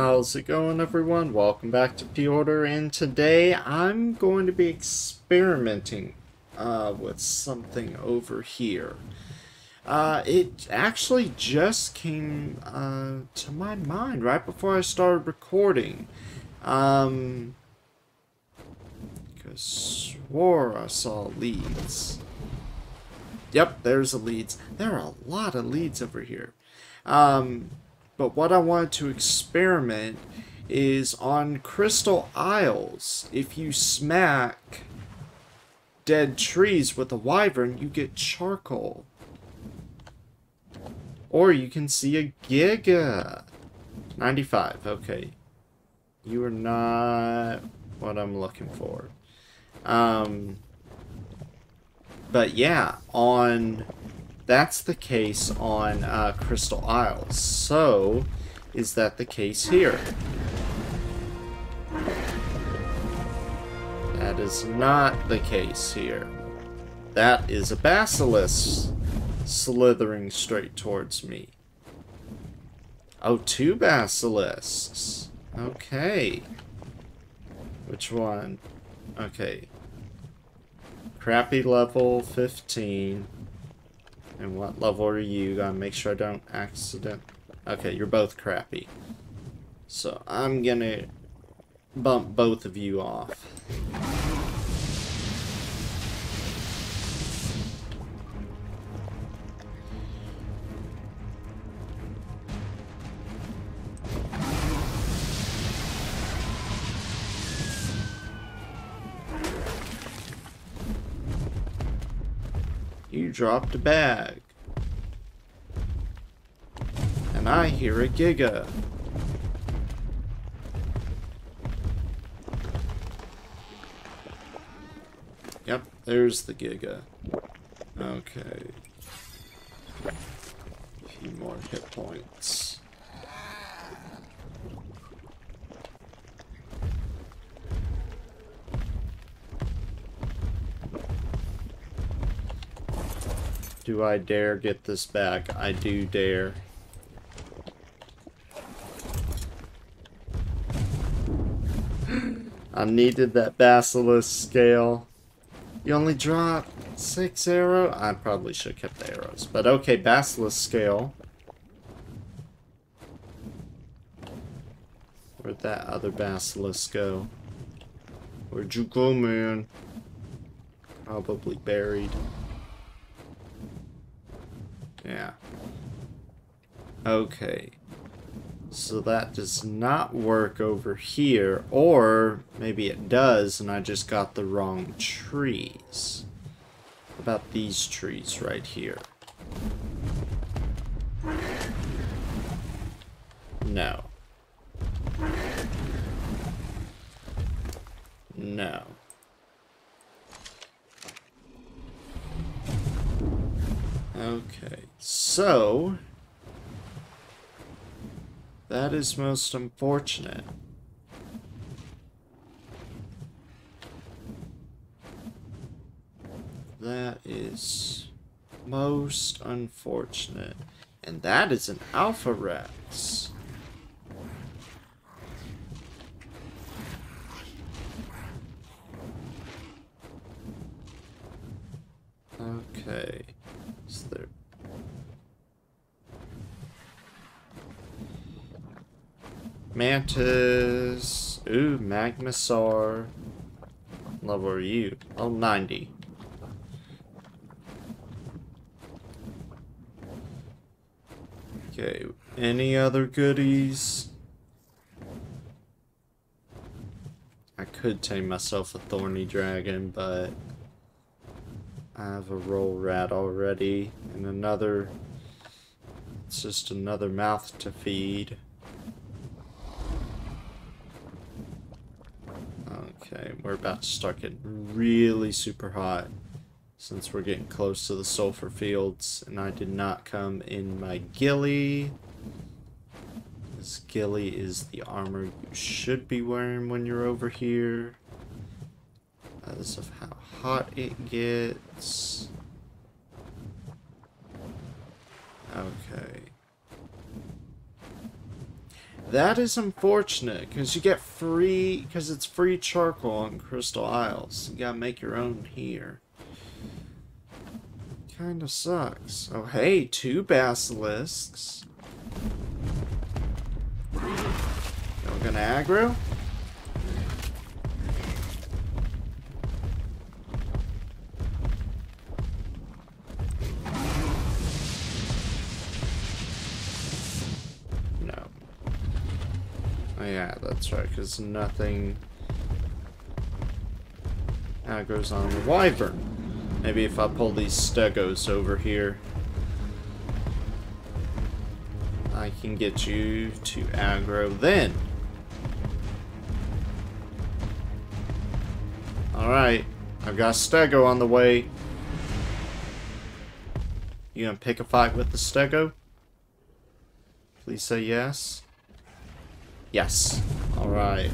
How's it going everyone? Welcome back to Fjordur and today I'm going to be experimenting uh, with something over here. Uh, it actually just came uh, to my mind right before I started recording. Um, because swore I saw leads. Yep, there's the leads. There are a lot of leads over here. Um, but what I wanted to experiment is on Crystal Isles. If you smack dead trees with a wyvern, you get charcoal. Or you can see a Giga. 95, okay. You are not what I'm looking for. Um, but yeah, on that's the case on uh, Crystal Isles. So, is that the case here? That is not the case here. That is a basilisk slithering straight towards me. Oh, two basilisks. Okay. Which one? Okay. Crappy level 15. And what level are you? Gotta make sure I don't accident. Okay, you're both crappy. So I'm gonna bump both of you off. Dropped a bag. And I hear a Giga. Yep, there's the Giga. Okay. A few more hit points. Do I dare get this back? I do dare. I needed that basilisk scale. You only dropped six arrow? I probably should have kept the arrows. But okay, basilisk scale. Where'd that other basilisk go? Where'd you go, man? Probably buried. Yeah. Okay. So that does not work over here, or maybe it does and I just got the wrong trees. about these trees right here? No. No. Okay, so... That is most unfortunate. That is most unfortunate. And that is an Alpha Rex. Okay. Is there... Mantis. Ooh, Magmasaur. Level are you? Oh, 90. Okay, any other goodies? I could tame myself a thorny dragon, but I have a roll rat already and another it's just another mouth to feed. Okay, we're about to start getting really super hot since we're getting close to the sulfur fields and I did not come in my ghillie. This ghillie is the armor you should be wearing when you're over here. As of how hot it gets. Okay. That is unfortunate, because you get free, because it's free charcoal on Crystal Isles. You gotta make your own here. Kinda sucks. Oh hey, two basilisks. Y'all gonna aggro? Right, because nothing aggro's on the wyvern. Maybe if I pull these stegos over here, I can get you to aggro then. Alright, I've got stego on the way. You gonna pick a fight with the stego? Please say yes. Yes. Alright.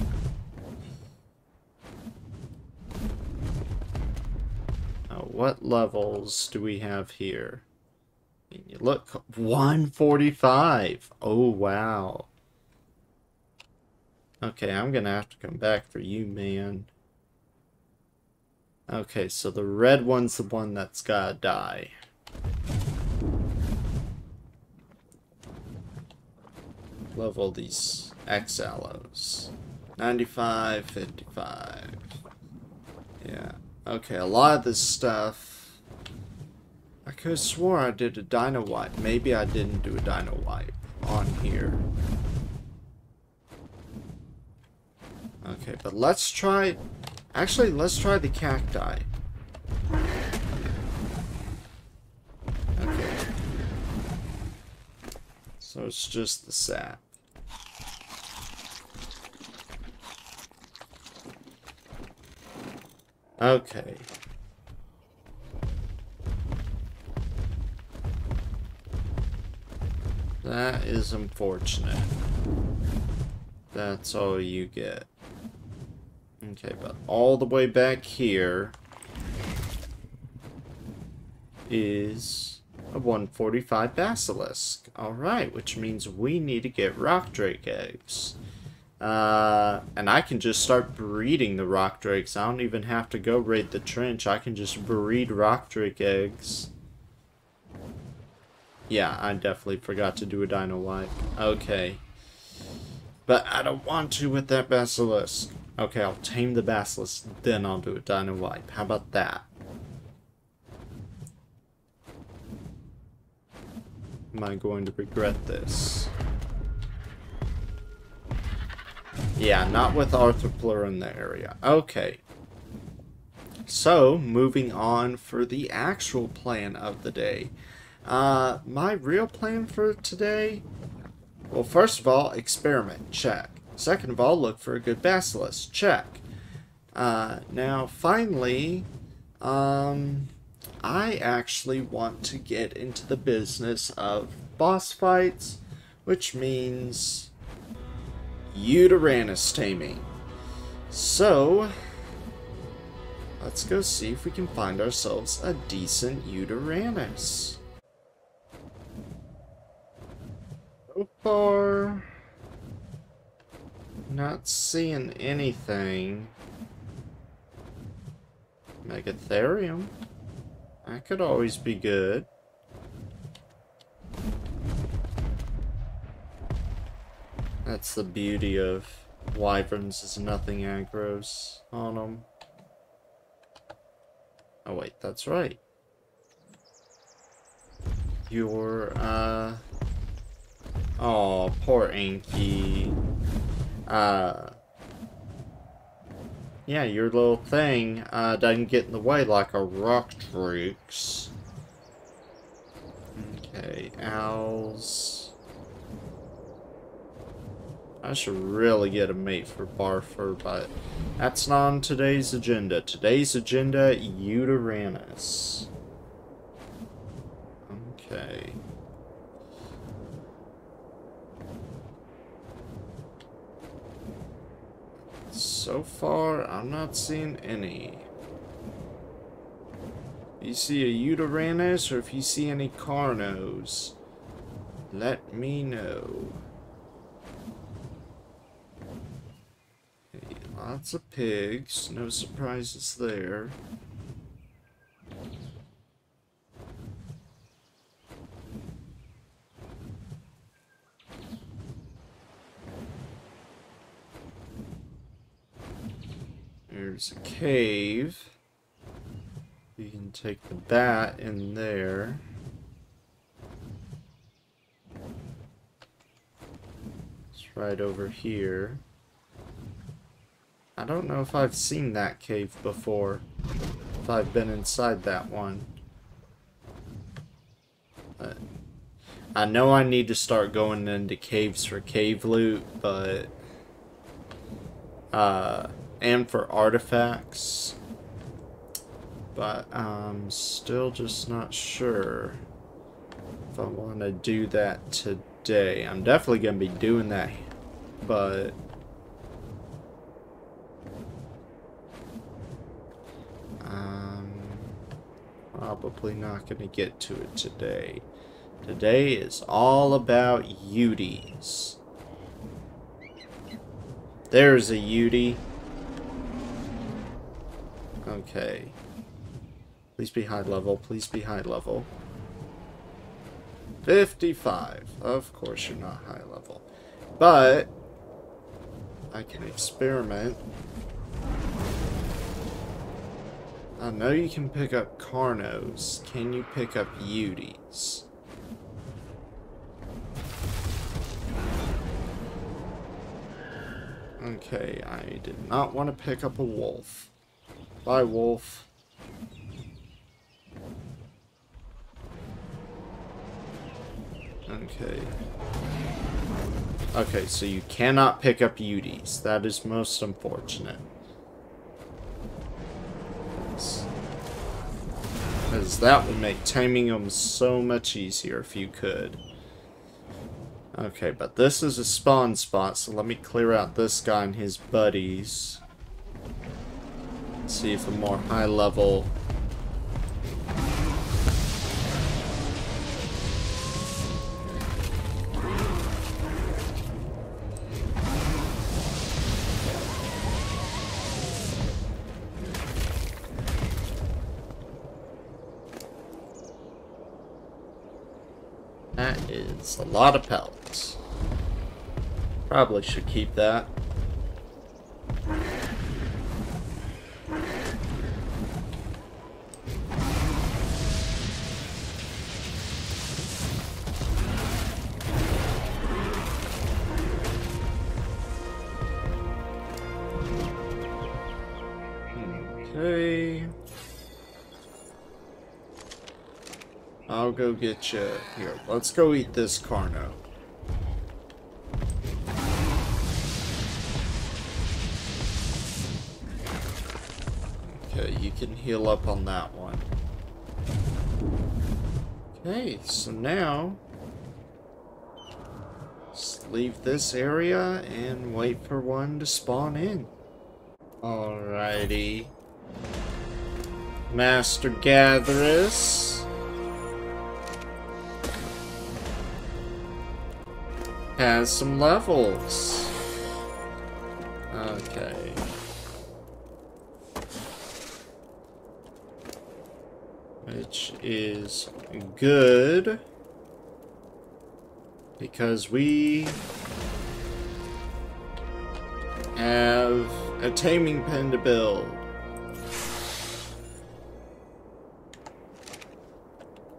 what levels do we have here? You look, 145. Oh, wow. Okay, I'm gonna have to come back for you, man. Okay, so the red one's the one that's gotta die. Level these X-Allos. 95, 55. Yeah. Okay, a lot of this stuff... I could have swore I did a dino wipe. Maybe I didn't do a dino wipe on here. Okay, but let's try... Actually, let's try the cacti. Okay. So it's just the sap. Okay. That is unfortunate. That's all you get. Okay, but all the way back here is a 145 Basilisk. Alright, which means we need to get Rock Drake eggs. Uh, and I can just start breeding the rock drakes. I don't even have to go raid the trench. I can just breed rock drake eggs. Yeah, I definitely forgot to do a dino wipe. Okay. But I don't want to with that basilisk. Okay, I'll tame the basilisk, then I'll do a dino wipe. How about that? Am I going to regret this? Yeah, not with Arthropluera in the area. Okay. So, moving on for the actual plan of the day. Uh, my real plan for today? Well, first of all, experiment. Check. Second of all, look for a good basilisk. Check. Uh, now, finally, um, I actually want to get into the business of boss fights, which means Yutyrannus taming. So, let's go see if we can find ourselves a decent Yutyrannus. So far, not seeing anything. Megatherium. That could always be good. That's the beauty of wyverns is nothing aggros on them. Oh wait, that's right. Your, uh... Oh, poor Anki. Uh... Yeah, your little thing uh, doesn't get in the way like a rock drake's. Okay, owls. I should really get a mate for Barfur, but that's not on today's agenda. Today's agenda, Yutyrannus. Okay. So far, I'm not seeing any. If you see a Yutyrannus or if you see any Carnos, let me know. Lots of pigs. No surprises there. There's a cave. You can take the bat in there. It's right over here. I don't know if I've seen that cave before. If I've been inside that one. But I know I need to start going into caves for cave loot, but... Uh, and for artifacts. But I'm still just not sure if I want to do that today. I'm definitely going to be doing that, but probably not going to get to it today. Today is all about Uties. There's a Utie. Okay. Please be high level. Please be high level. 55. Of course you're not high level. But, I can experiment I know you can pick up Carnos. Can you pick up Uties? Okay, I did not want to pick up a wolf. Bye, wolf. Okay. Okay, so you cannot pick up Uties. That is most unfortunate. Because that would make taming them so much easier if you could. Okay, but this is a spawn spot, so let me clear out this guy and his buddies. See if a more high level A lot of pellets. Probably should keep that. I'll go get you. Here, let's go eat this Carno. Okay, you can heal up on that one. Okay, so now... Let's leave this area and wait for one to spawn in. Alrighty. Master Gatheress. Has some levels. Okay. Which is good. Because we have a taming pen to build.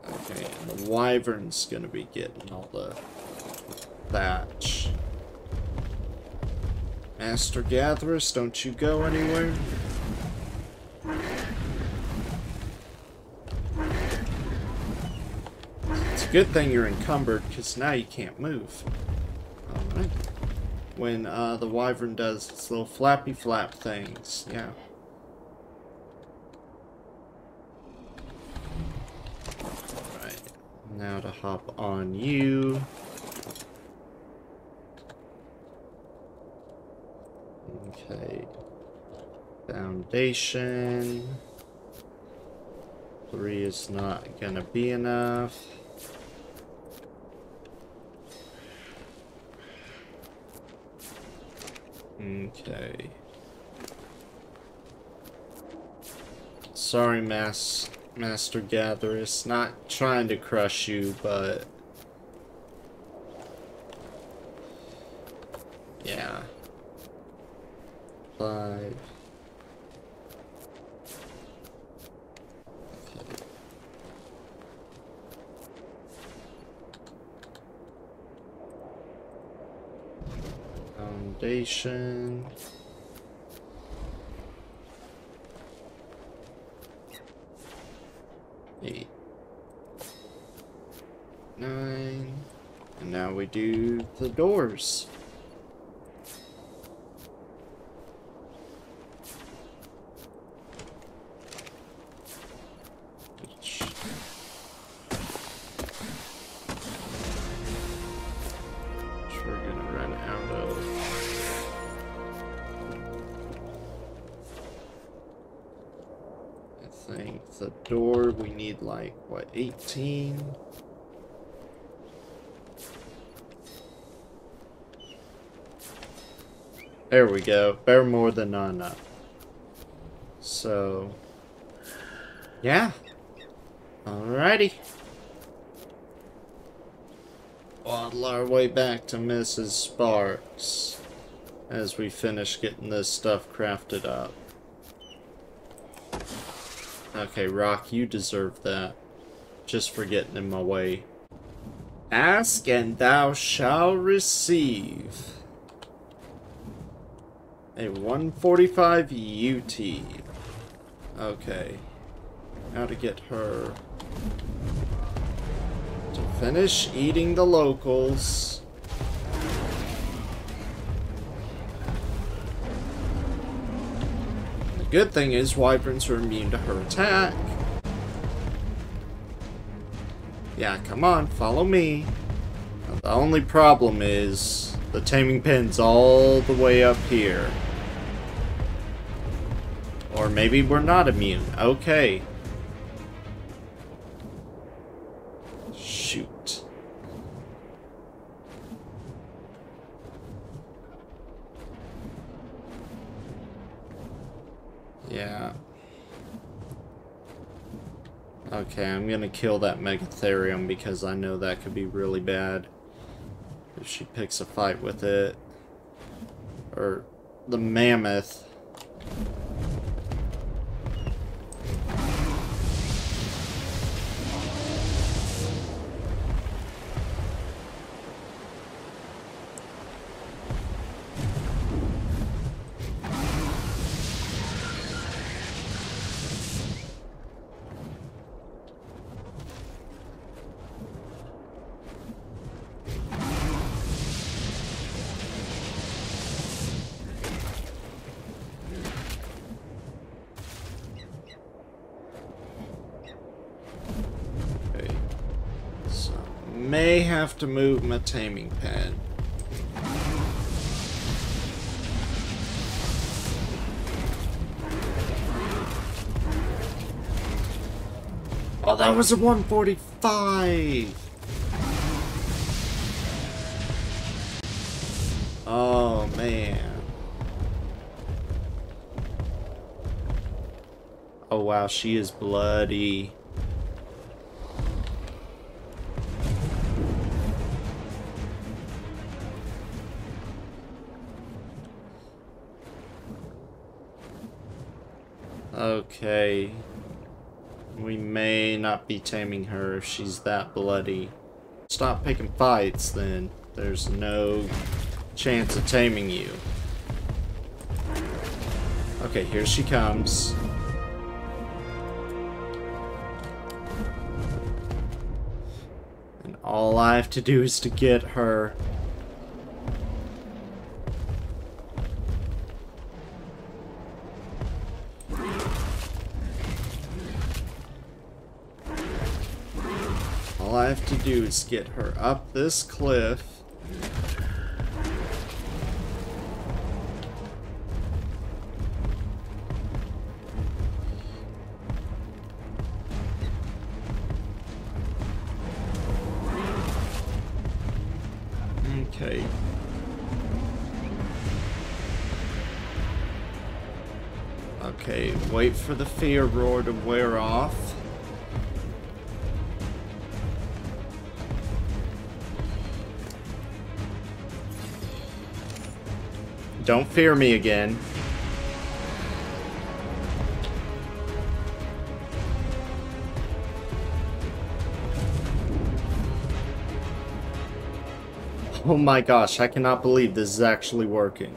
Okay, and the wyvern's gonna be getting all the thatch. Master Gatheress, don't you go anywhere. It's a good thing you're encumbered, because now you can't move. Alright. When uh, the wyvern does its little flappy flap things, yeah. Alright, now to hop on you. Foundation. Three is not gonna be enough. Okay. Sorry, Mass Master Gatherist. Not trying to crush you, but... Yeah. Five. Foundation. Eight. Nine. And now we do the doors. We're gonna run out of. I think the door we need like what 18 There we go. Better more than not enough. So yeah. Alrighty. Waddle our way back to Mrs. Sparks as we finish getting this stuff crafted up. Okay, Rock, you deserve that. Just for getting in my way. Ask and thou shalt receive. A 145 UT. Okay. Now to get her to finish eating the locals. Good thing is wyverns are immune to her attack. Yeah, come on, follow me. The only problem is the taming pen's all the way up here. Or maybe we're not immune. Okay. Shoot. Yeah. Okay, I'm gonna kill that Megatherium because I know that could be really bad. If she picks a fight with it. Or the Mammoth. Have to move my taming pen. Oh, that was a 145! Oh, man. Oh, wow, she is bloody. Okay. We may not be taming her if she's that bloody. Stop picking fights, then. There's no chance of taming you. Okay, here she comes. And all I have to do is to get her. To do is get her up this cliff. Okay. Okay, wait for the fear roar to wear off. Don't fear me again. Oh my gosh, I cannot believe this is actually working.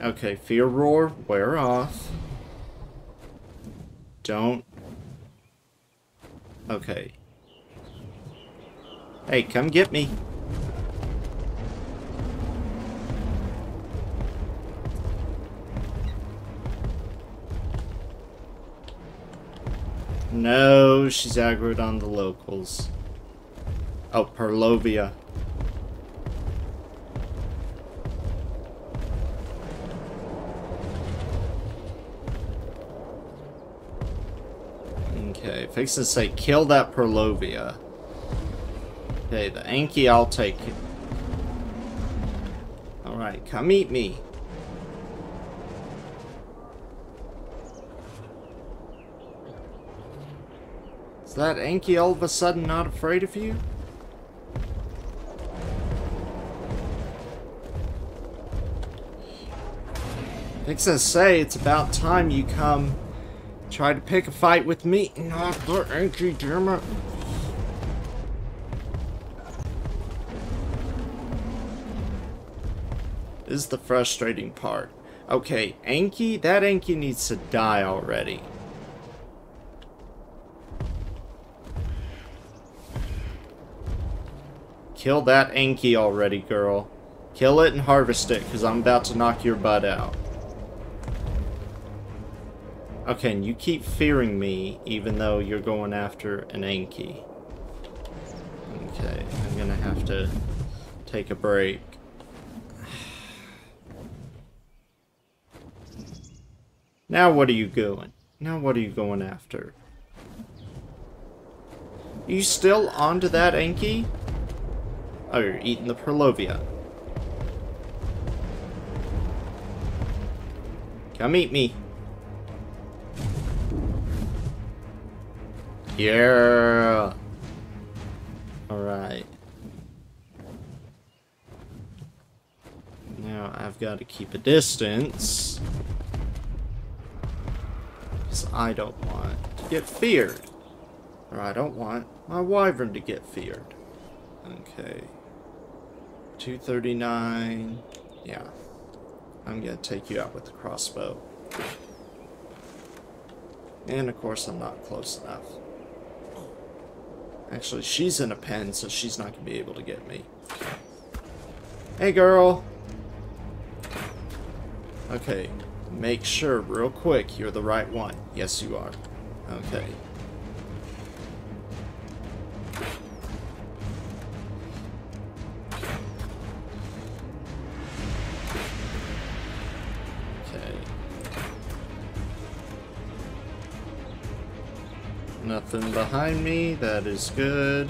Okay, Fear Roar, wear off. Don't. Okay. Hey, come get me. No, she's aggroed on the locals. Oh, Purlovia. Okay, fix to say kill that Purlovia. Okay, the Anki I'll take. It. Alright, come eat me. That Anki all of a sudden not afraid of you? Fix to say it's about time you come try to pick a fight with me. Not the Anki, damn it. This is the frustrating part. Okay, Anki, that Anki needs to die already. Kill that Anki already, girl. Kill it and harvest it, because I'm about to knock your butt out. Okay, and you keep fearing me, even though you're going after an Anki. Okay, I'm gonna have to take a break. Now what are you going? Now what are you going after? You still onto that Anki? Oh, you're eating the Purlovia. Come eat me. Yeah. Alright. Now I've got to keep a distance. Because I don't want to get feared. Or I don't want my wyvern to get feared. Okay. 239. Yeah. I'm going to take you out with the crossbow. And of course I'm not close enough. Actually, she's in a pen, so she's not going to be able to get me. Hey, girl! Okay, make sure real quick you're the right one. Yes, you are. Okay. Nothing behind me, that is good.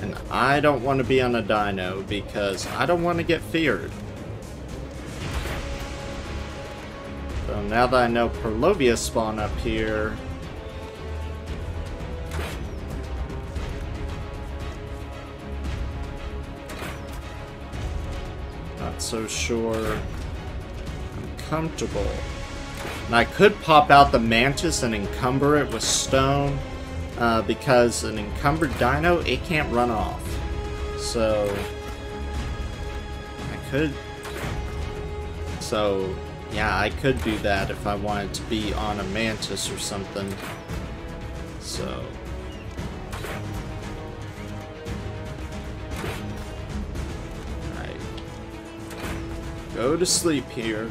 And I don't want to be on a dino because I don't want to get feared. So now that I know Purlovia spawn up here, not so sure I'm comfortable. And I could pop out the Mantis and encumber it with stone, uh, because an encumbered dino, it can't run off. So, I could... So, yeah, I could do that if I wanted to be on a Mantis or something. So... Go to sleep here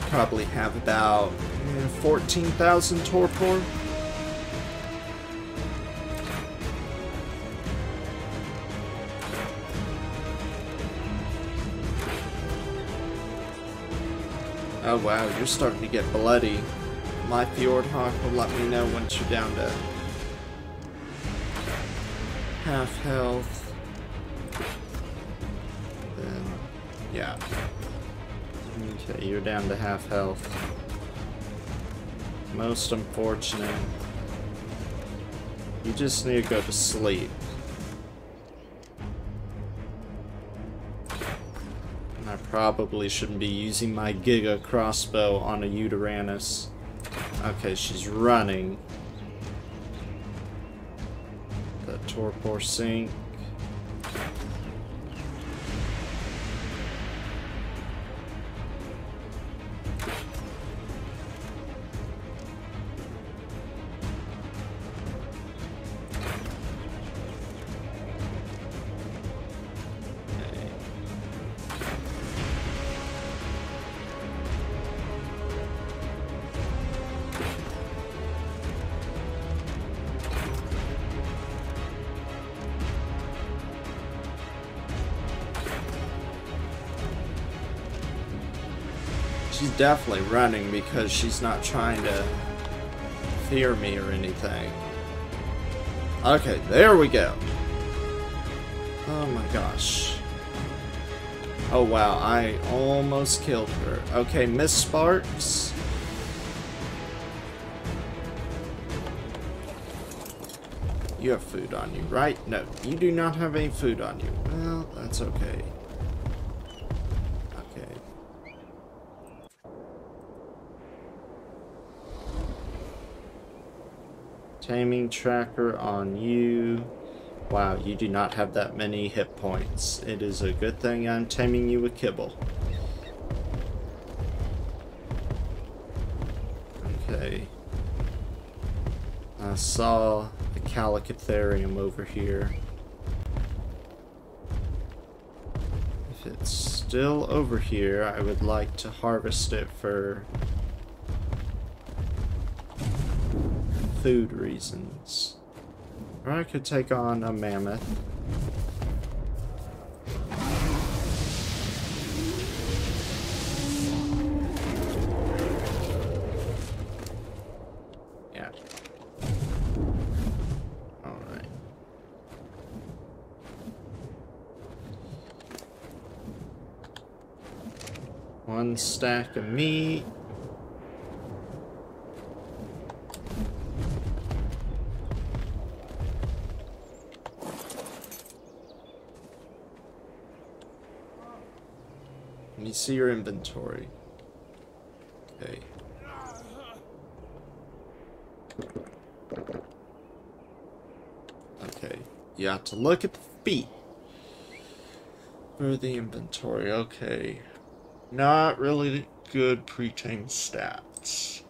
probably have about eh, 14,000 torpor. Oh wow, you're starting to get bloody. My Fjordhawk will let me know once you're down to half health. Then, yeah. Okay, you're down to half health. Most unfortunate. You just need to go to sleep. And I probably shouldn't be using my Giga crossbow on a Yutyrannus. Okay, she's running. The Torpor sink. She's definitely running because she's not trying to fear me or anything. Okay, there we go. Oh my gosh. Oh wow, I almost killed her. Okay, Miss Sparks. You have food on you, right? No, you do not have any food on you. Well, that's okay. Taming tracker on you. Wow, you do not have that many hit points. It is a good thing I'm taming you with kibble. Okay. I saw the Chalicotherium over here. If it's still over here, I would like to harvest it for food reasons. Or I could take on a mammoth. Yeah. Alright. One stack of meat. Me see your inventory. Okay. Okay. You have to look at the feet. For the inventory, okay. Not really good pre-tamed stats.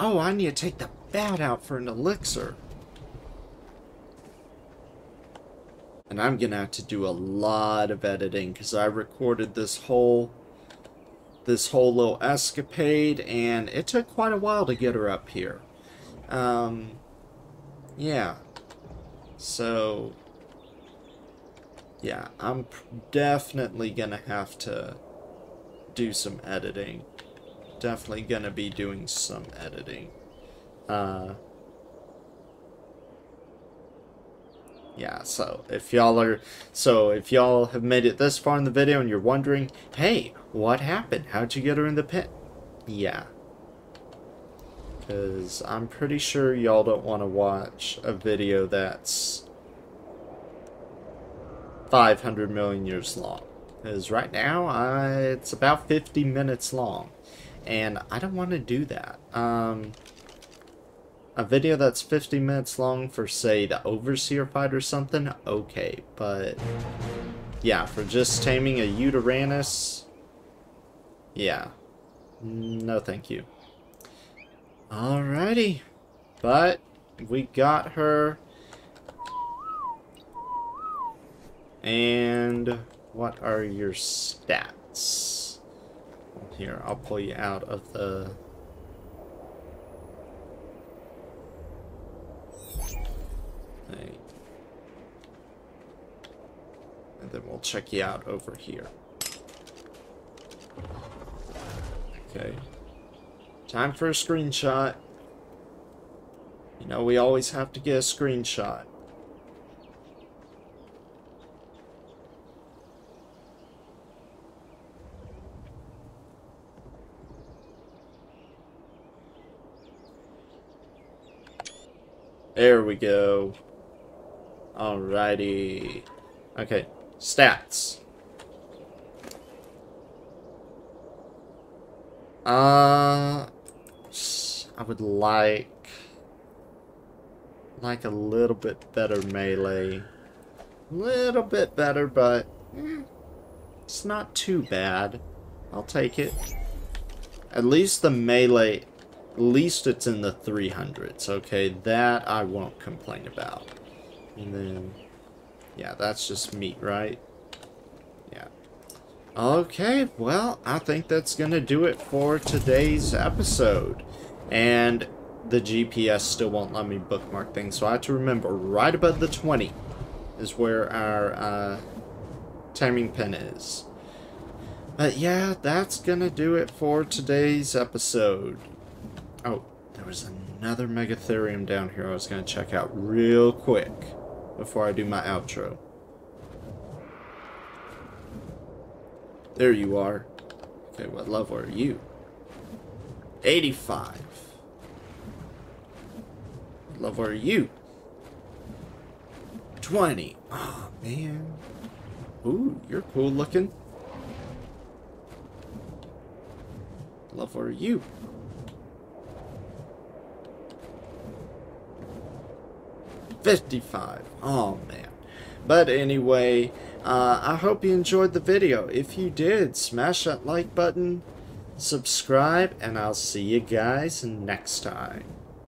Oh, I need to take the bat out for an elixir. And I'm gonna have to do a lot of editing because I recorded this whole this whole little escapade and it took quite a while to get her up here. Um yeah. So yeah, I'm definitely gonna have to do some editing. Definitely gonna be doing some editing. Uh yeah so if y'all are so if y'all have made it this far in the video and you're wondering hey what happened? How'd you get her in the pit? Yeah. Because i'm pretty sure y'all don't want to watch a video that's 500 million years long. Because right now I, it's about 50 minutes long. And i don't want to do that. Um a video that's 50 minutes long for, say, the Overseer fight or something, okay, but yeah, for just taming a Yutyrannus, yeah, no thank you. Alrighty, but we got her, and what are your stats? Here, I'll pull you out of the Right. And then we'll check you out over here. Okay. Time for a screenshot. You know, we always have to get a screenshot. There we go. Alrighty. Okay, stats. Uh, I would like like a little bit better melee. Little bit better, but eh, it's not too bad. I'll take it. At least the melee, at least it's in the 300s, okay? That I won't complain about. And then, yeah, that's just meat, right? Yeah. Okay, well, I think that's going to do it for today's episode. And the GPS still won't let me bookmark things, so I have to remember right above the 20 is where our uh, timing pin is. But yeah, that's gonna do it for today's episode. Oh, there was another Megatherium down here I was gonna check out real quick before I do my outro. There you are. Okay, what level are you? 85. What level are you? 20. Oh, man. Ooh, you're cool looking. Level are you? Fifty-five. Oh man. But anyway, uh, I hope you enjoyed the video. If you did, smash that like button, subscribe, and I'll see you guys next time.